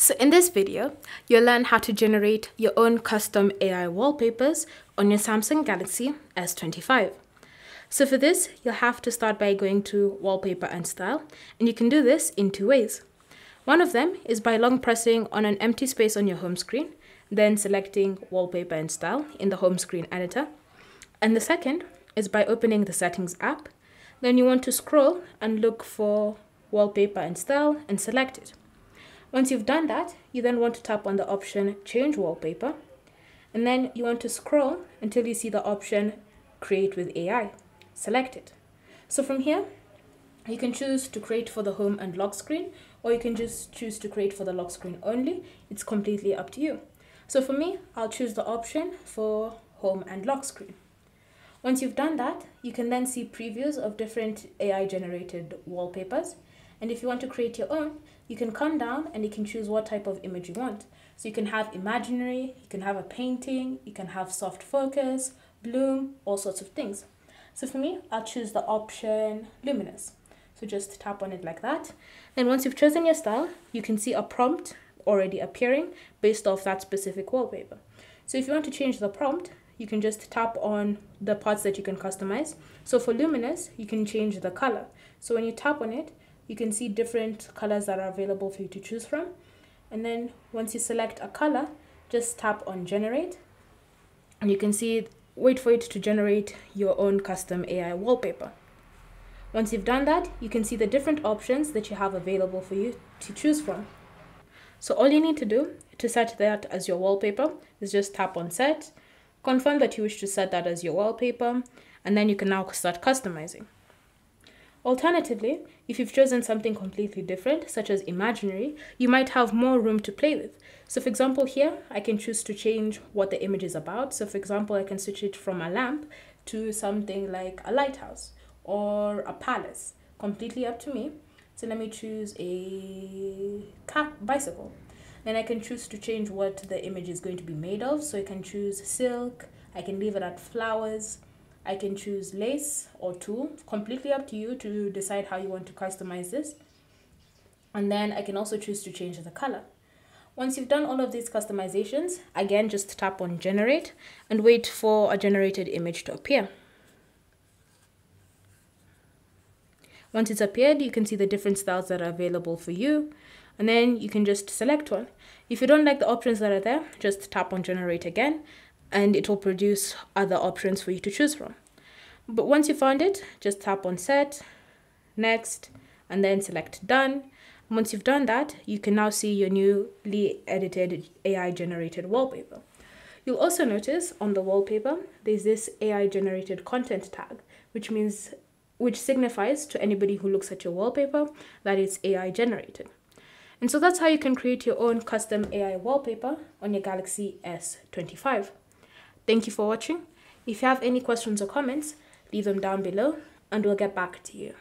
So in this video, you'll learn how to generate your own custom AI wallpapers on your Samsung Galaxy S25. So for this, you'll have to start by going to Wallpaper and Style, and you can do this in two ways. One of them is by long pressing on an empty space on your home screen, then selecting Wallpaper and Style in the home screen editor. And the second is by opening the Settings app. Then you want to scroll and look for Wallpaper and Style and select it. Once you've done that, you then want to tap on the option Change Wallpaper, and then you want to scroll until you see the option Create with AI. Select it. So from here, you can choose to create for the home and lock screen, or you can just choose to create for the lock screen only. It's completely up to you. So for me, I'll choose the option for home and lock screen. Once you've done that, you can then see previews of different AI generated wallpapers. And if you want to create your own, you can come down and you can choose what type of image you want. So you can have imaginary, you can have a painting, you can have soft focus, bloom, all sorts of things. So for me, I'll choose the option luminous. So just tap on it like that. Then once you've chosen your style, you can see a prompt already appearing based off that specific wallpaper. So if you want to change the prompt, you can just tap on the parts that you can customize. So for luminous, you can change the color. So when you tap on it, you can see different colors that are available for you to choose from. And then once you select a color, just tap on generate and you can see, wait for it to generate your own custom AI wallpaper. Once you've done that, you can see the different options that you have available for you to choose from. So all you need to do to set that as your wallpaper is just tap on set, confirm that you wish to set that as your wallpaper, and then you can now start customizing. Alternatively, if you've chosen something completely different, such as imaginary, you might have more room to play with. So for example, here, I can choose to change what the image is about. So for example, I can switch it from a lamp to something like a lighthouse or a palace, completely up to me. So let me choose a car bicycle. Then I can choose to change what the image is going to be made of. So I can choose silk, I can leave it at flowers, I can choose lace or tulle, completely up to you to decide how you want to customize this. And then I can also choose to change the color. Once you've done all of these customizations, again, just tap on generate and wait for a generated image to appear. Once it's appeared, you can see the different styles that are available for you. And then you can just select one. If you don't like the options that are there, just tap on generate again and it will produce other options for you to choose from. But once you found it, just tap on set, next, and then select done. Once you've done that, you can now see your newly edited AI generated wallpaper. You'll also notice on the wallpaper, there's this AI generated content tag, which means, which signifies to anybody who looks at your wallpaper that it's AI generated. And so that's how you can create your own custom AI wallpaper on your Galaxy S25. Thank you for watching. If you have any questions or comments, leave them down below and we'll get back to you.